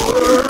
Brrrr.